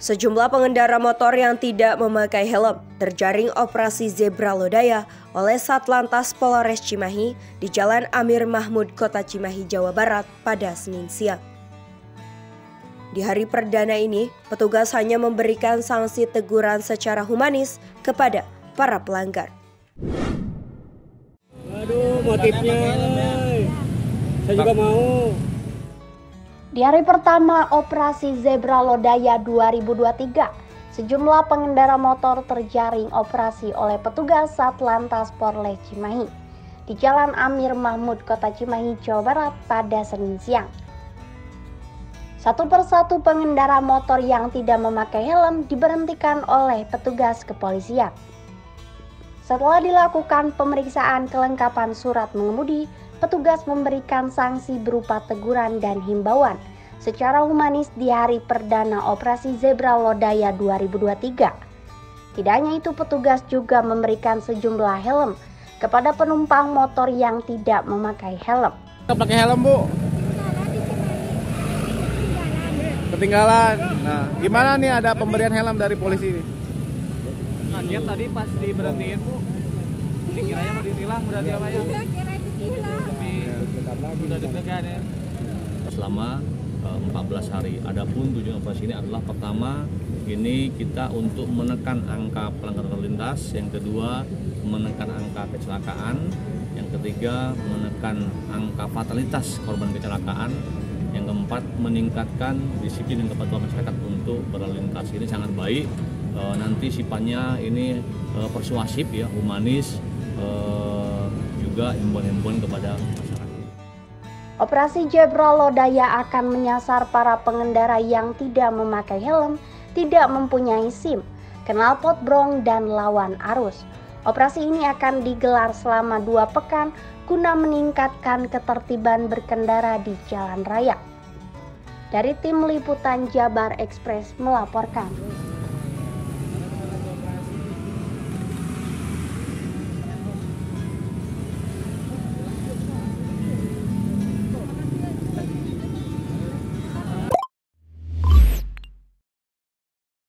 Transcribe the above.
Sejumlah pengendara motor yang tidak memakai helm terjaring operasi zebra lodaya oleh Satlantas Polres Cimahi di Jalan Amir Mahmud, Kota Cimahi, Jawa Barat pada Senin siang. Di hari perdana ini, petugas hanya memberikan sanksi teguran secara humanis kepada para pelanggar. Aduh, motifnya. Saya juga mau. Di hari pertama operasi Zebra Lodaya 2023, sejumlah pengendara motor terjaring operasi oleh petugas Satlantas Polres Cimahi di Jalan Amir Mahmud, Kota Cimahi, Jawa Barat pada Senin siang. Satu persatu pengendara motor yang tidak memakai helm diberhentikan oleh petugas kepolisian. Setelah dilakukan pemeriksaan kelengkapan surat mengemudi, petugas memberikan sanksi berupa teguran dan himbauan secara humanis di hari perdana operasi Zebra Lodaya 2023. Tidak hanya itu, petugas juga memberikan sejumlah helm kepada penumpang motor yang tidak memakai helm. Pakai helm, Bu. Ketinggalan. Nah, gimana nih ada pemberian helm dari polisi ini? Kaget tadi pas diberhentiin, Bu. Dikiranya mau ditilang, berarti apa ya? Udah deg-degan ya. Selama uh, 14 hari. Adapun tujuan operasi ini adalah pertama ini kita untuk menekan angka pelanggaran lalu lintas, yang kedua menekan angka kecelakaan, yang ketiga menekan angka fatalitas korban kecelakaan, yang keempat meningkatkan disiplin dan kepatuhan masyarakat untuk berlalu lintas ini sangat baik. E, nanti sifatnya ini e, persuasif ya, humanis, e, juga himbauan-himbauan kepada Operasi Zebra Lodaya akan menyasar para pengendara yang tidak memakai helm, tidak mempunyai SIM, knalpot brong, dan lawan arus. Operasi ini akan digelar selama dua pekan guna meningkatkan ketertiban berkendara di jalan raya. Dari tim liputan Jabar Express melaporkan.